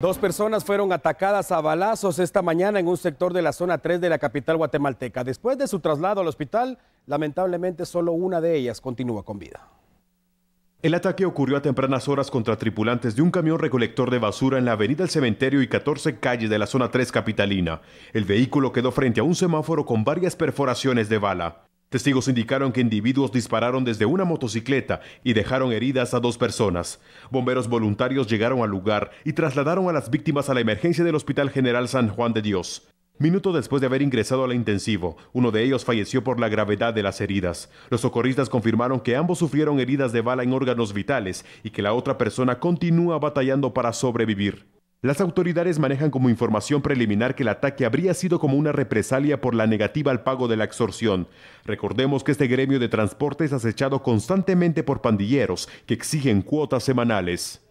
Dos personas fueron atacadas a balazos esta mañana en un sector de la zona 3 de la capital guatemalteca. Después de su traslado al hospital, lamentablemente solo una de ellas continúa con vida. El ataque ocurrió a tempranas horas contra tripulantes de un camión recolector de basura en la avenida El Cementerio y 14 calles de la zona 3 capitalina. El vehículo quedó frente a un semáforo con varias perforaciones de bala. Testigos indicaron que individuos dispararon desde una motocicleta y dejaron heridas a dos personas. Bomberos voluntarios llegaron al lugar y trasladaron a las víctimas a la emergencia del Hospital General San Juan de Dios. Minuto después de haber ingresado a la intensivo, uno de ellos falleció por la gravedad de las heridas. Los socorristas confirmaron que ambos sufrieron heridas de bala en órganos vitales y que la otra persona continúa batallando para sobrevivir. Las autoridades manejan como información preliminar que el ataque habría sido como una represalia por la negativa al pago de la extorsión. Recordemos que este gremio de transporte es acechado constantemente por pandilleros que exigen cuotas semanales.